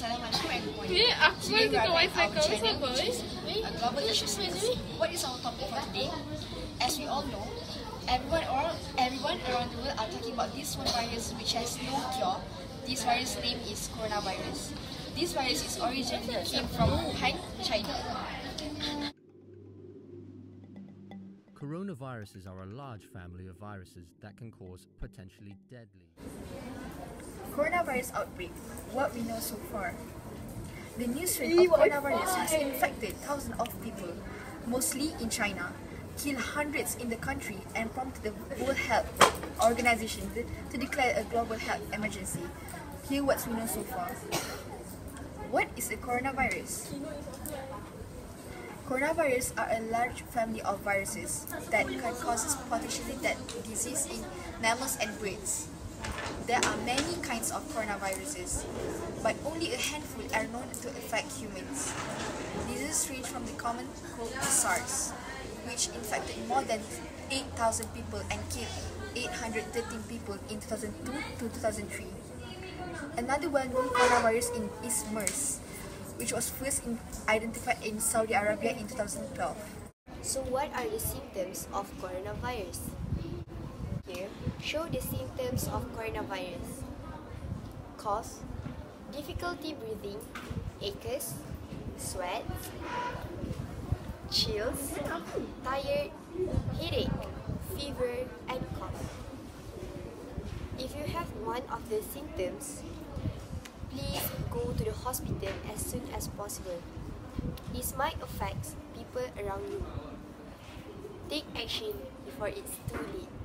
Assalamualaikum and good morning. Ni aku Today we buka are back wifi our kau channel, siapa? which is a global issues news. What is our topic for today? As we all know, everyone or everyone around the world are talking about this one virus which has no cure. This virus name is coronavirus. This virus is originally came from Wuhan, China. Coronaviruses are a large family of viruses that can cause potentially deadly. Coronavirus outbreak. What we know so far. The new strain of coronavirus has infected thousands of people, mostly in China, killed hundreds in the country, and prompted the World Health Organization to- declare a global health emergency. Here, what we know so far. What is a coronavirus? Coronavirus are a large family of viruses that can cause potentially deadly disease in mammals and birds. There are many kinds of coronaviruses, but only a handful are known to affect humans. Diseases range from the common cold to SARS, which infected more than 8,000 people and killed 813 people in 2002 to 2003. Another well-known coronavirus in, is MERS, which was first in, identified in Saudi Arabia in 2012. So what are the symptoms of coronavirus? Show the symptoms of coronavirus. Cough, difficulty breathing, aches, sweat, chills, tired, headache, fever, and cough. If you have one of the symptoms, please go to the hospital as soon as possible. This might affect people around you. Take action before it's too late.